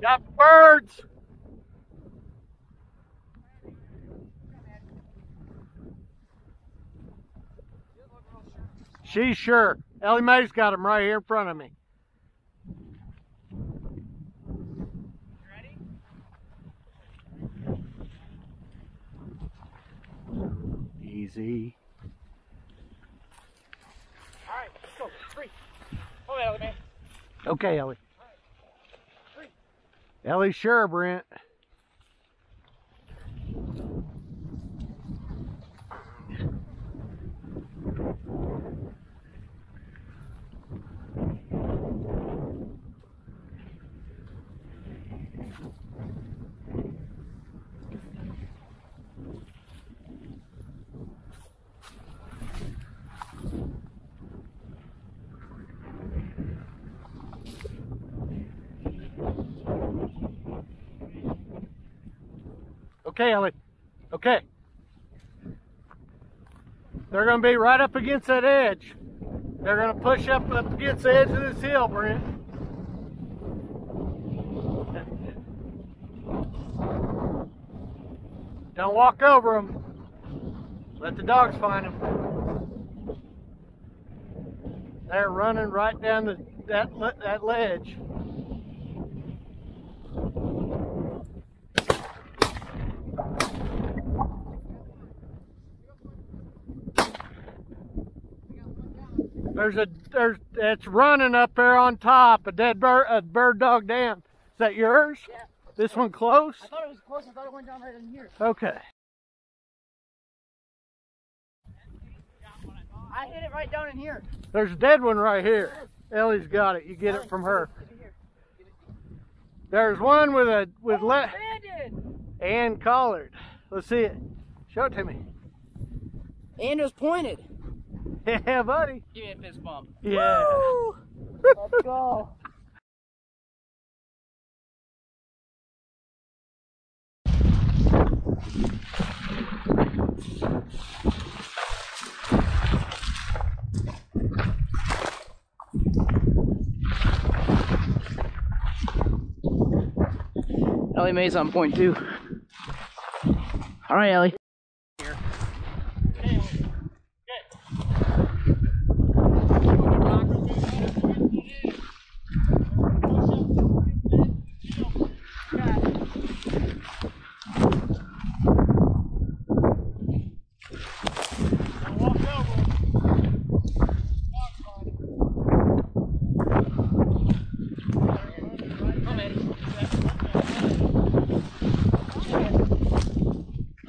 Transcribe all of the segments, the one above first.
Got birds. She's sure. Ellie Mae's got him right here in front of me. Easy. All right, let's go. Three. Hold it, Ellie Mae. Okay, Ellie. Ellie, sure, Okay, Ellie. Okay. They're going to be right up against that edge. They're going to push up, up against the edge of this hill, Brent. Don't walk over them. Let the dogs find them. They're running right down the, that, that ledge. There's a there's it's running up there on top. A dead bird a bird dog down. Is that yours? Yeah. This one close? I thought it was close. I thought it went down right in here. Okay. I hit it right down in here. There's a dead one right here. Ellie's got it. You get it from her. Here. There's one with a with Oh, le and collared. Let's see it. Show it to me. And it was pointed. Yeah, buddy. Give me a fist bump. Yeah. Woo! Let's go. Ellie Mae's on point two. All right, Ellie.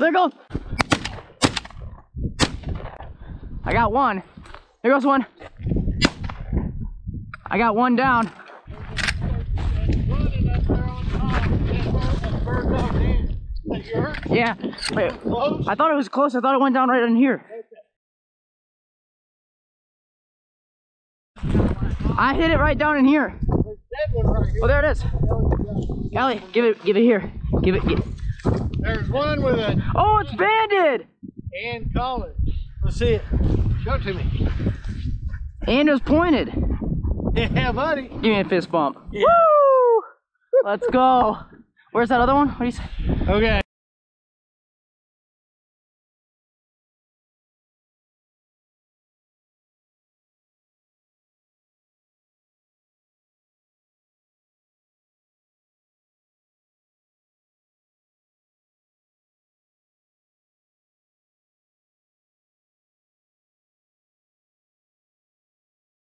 There goes. I got one. There goes one. I got one down. Yeah. Wait. I thought it was close. I thought it went down right in here. I hit it right down in here. Oh, there it is. Ellie, give it, give it here. Give it. Give. There's one with a Oh, it's banded. and collared. Let's see it. Show it to me. And it was pointed. Yeah, buddy. Give me a fist bump. Yeah. Woo! Let's go. Where's that other one? What do you say? Okay.